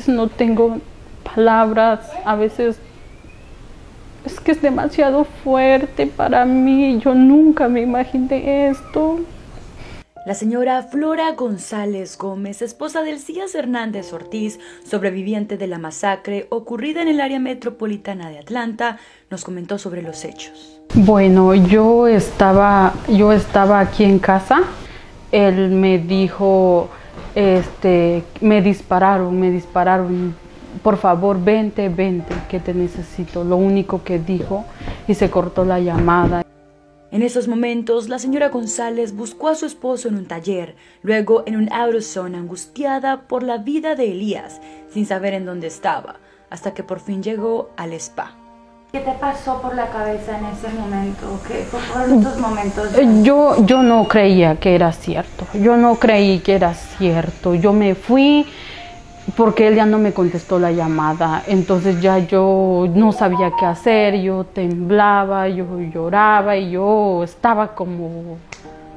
veces no tengo palabras, a veces es que es demasiado fuerte para mí. Yo nunca me imaginé esto. La señora Flora González Gómez, esposa del Cías Hernández Ortiz, sobreviviente de la masacre ocurrida en el área metropolitana de Atlanta, nos comentó sobre los hechos. Bueno, yo estaba, yo estaba aquí en casa. Él me dijo, este, me dispararon, me dispararon. Por favor, vente, vente, que te necesito. Lo único que dijo y se cortó la llamada. En esos momentos, la señora González buscó a su esposo en un taller, luego en un AutoZone angustiada por la vida de Elías, sin saber en dónde estaba, hasta que por fin llegó al spa. ¿Qué te pasó por la cabeza en ese momento? ¿Qué fueron estos momentos? Eh, yo, yo no creía que era cierto, yo no creí que era cierto. Yo me fui porque él ya no me contestó la llamada, entonces ya yo no sabía qué hacer, yo temblaba, yo lloraba y yo estaba como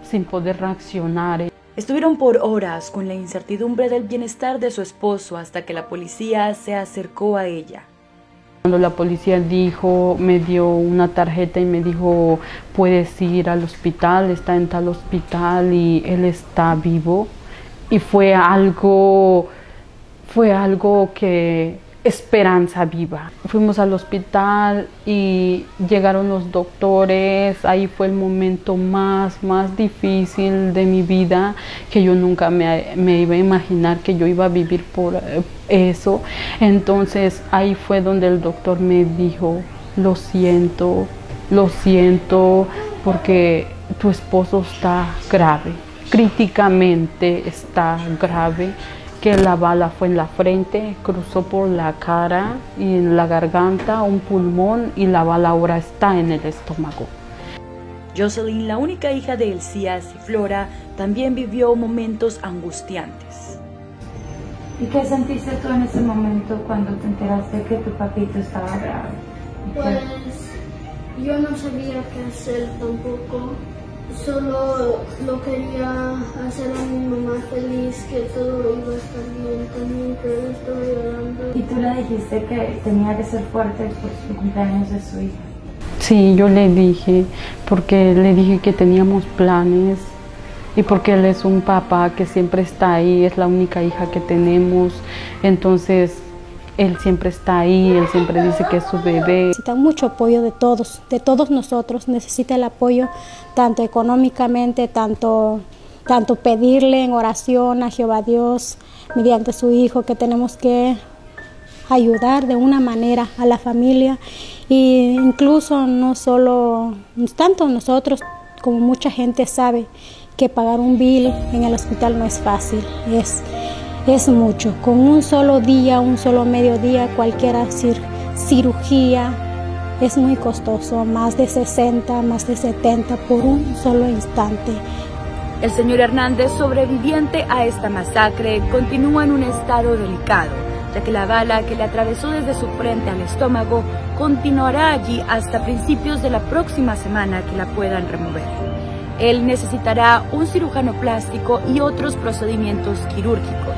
sin poder reaccionar. Estuvieron por horas con la incertidumbre del bienestar de su esposo hasta que la policía se acercó a ella. Cuando la policía dijo, me dio una tarjeta y me dijo, puedes ir al hospital, está en tal hospital y él está vivo. Y fue algo fue algo que esperanza viva. Fuimos al hospital y llegaron los doctores, ahí fue el momento más, más difícil de mi vida, que yo nunca me, me, iba a imaginar que yo iba a vivir por eh, eso. Entonces ahí fue donde el doctor me dijo, lo siento, lo siento, porque tu esposo está grave, críticamente está grave que la bala fue en la frente, cruzó por la cara y en la garganta, un pulmón y la bala ahora está en el estómago. Jocelyn, la única hija de Elías y Flora, también vivió momentos angustiantes. ¿Y qué sentiste tú en ese momento cuando te enteraste que tu papito estaba grave? Pues yo no sabía qué hacer tampoco solo lo quería hacer a mi mamá feliz, que todo iba a estar bien también, pero estaba llorando. ¿Y tú le dijiste que tenía que ser fuerte por su cumpleaños de su hija? Sí, yo le dije, porque le dije que teníamos planes y porque él es un papá que siempre está ahí, es la única hija que tenemos, entonces él siempre está ahí, él siempre dice que es su bebé. Necesita mucho apoyo de todos, de todos nosotros, necesita el apoyo tanto económicamente, tanto, tanto pedirle en oración a Jehová Dios mediante su Hijo que tenemos que ayudar de una manera a la familia e incluso no solo, tanto nosotros como mucha gente sabe que pagar un bill en el hospital no es fácil, es es mucho. Con un solo día, un solo mediodía, cualquier cirugía es muy costoso, más de 60, más de 70 por un solo instante. El señor Hernández, sobreviviente a esta masacre, continúa en un estado delicado, ya que la bala que le atravesó desde su frente al estómago continuará allí hasta principios de la próxima semana que la puedan remover. Él necesitará un cirujano plástico y otros procedimientos quirúrgicos,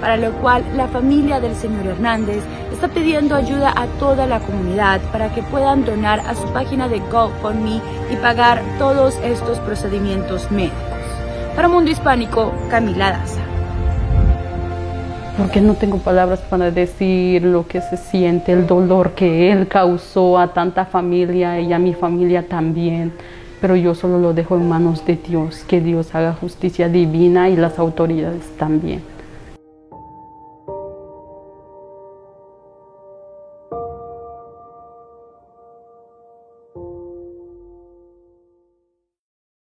para lo cual la familia del señor Hernández está pidiendo ayuda a toda la comunidad para que puedan donar a su página de GoFundMe y pagar todos estos procedimientos médicos. Para Mundo Hispánico, Camila Daza. Porque no tengo palabras para decir lo que se siente, el dolor que él causó a tanta familia y a mi familia también pero yo solo lo dejo en manos de Dios, que Dios haga justicia divina y las autoridades también.